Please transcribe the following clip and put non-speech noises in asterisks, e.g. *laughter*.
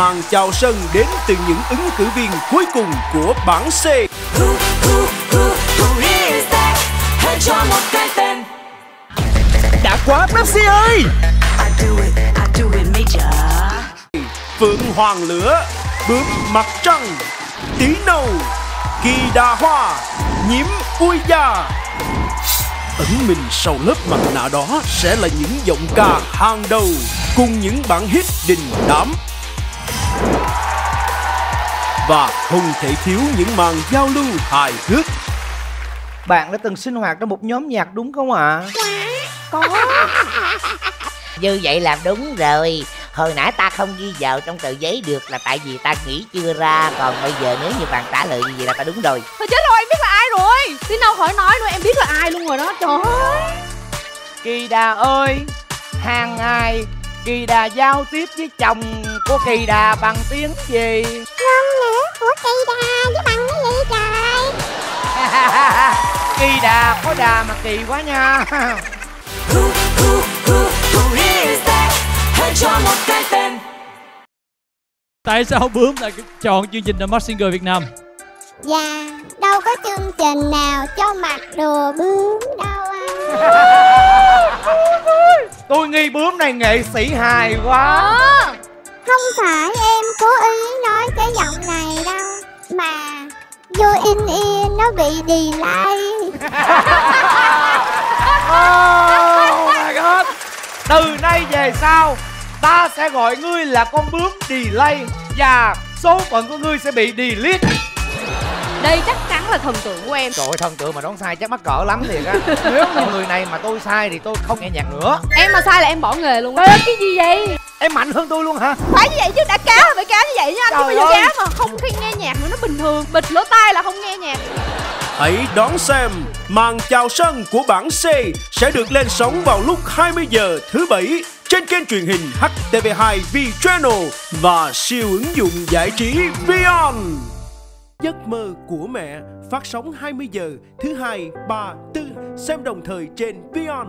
màn chào sân đến từ những ứng cử viên cuối cùng của bảng C. Who, who, who, who is that? Hãy cho một cái tên. Đã quá Pepsi ơi! I do it, I do it major. Phượng Hoàng Lửa, Bướm Mặt Trăng, Tí Nâu, Kỳ Đà Hoa, Nhiễm Ui Da. Ẩn mình sau lớp mặt nạ đó sẽ là những giọng ca hàng đầu cùng những bản hit đình đám. Và không thể thiếu những màn giao lưu hài hước. Bạn đã từng sinh hoạt trong một nhóm nhạc đúng không ạ? Có. Như vậy là đúng rồi. Hồi nãy ta không ghi vào trong tờ giấy được là tại vì ta nghĩ chưa ra. Còn bây giờ nếu như bạn trả lời như vậy là ta đúng rồi. Thôi chết rồi em biết là ai rồi. Tí nào khỏi nói nữa em biết là ai luôn rồi đó. Trời ơi. Kỳ Đà ơi, hàng ngày Kỳ Đà giao tiếp với chồng của Kỳ Đà bằng tiếng gì? ngôn ngữ của kỳ đà với bằng cái gì trời *laughs* Kỳ Đà có đà mà kỳ quá nha. Who, who, who, who is that? Hãy cho một cái tên. Tại sao Bướm lại chọn chương trình The Masked Singer Việt Nam? dạ đâu có chương trình nào cho mặc đồ bướm đâu anh *laughs* Tôi nghi bướm này nghệ sĩ hài quá. Không phải em cố ý nói cái giọng này đâu mà vô in ear nó bị delay *laughs* Oh my god. Từ nay về sau, ta sẽ gọi ngươi là con bướm delay và số phận của ngươi sẽ bị delete. Đây chắc chắn là thần tượng của em Trời ơi, thần tượng mà đoán sai chắc mắc cỡ lắm thiệt á. Nếu như người này mà tôi sai thì tôi không nghe nhạc nữa. Em mà sai là em bỏ nghề luôn á cái gì vậy Em mạnh hơn tôi luôn hả? Phải như vậy chứ đã cá là phải cá như vậy nha. Anh Chứ Trời bây giờ cá mà không khi nghe nhạc nữa nó bình thường. Bịt lỗ tai là không nghe nhạc. Hãy đón xem màn chào sân của bảng C sẽ được lên sóng vào lúc 20 giờ thứ bảy trên kênh truyền hình HTV2 V Channel và siêu ứng dụng giải trí Beyond. Giấc mơ của mẹ phát sóng 20 giờ thứ hai, ba, tư xem đồng thời trên Beyond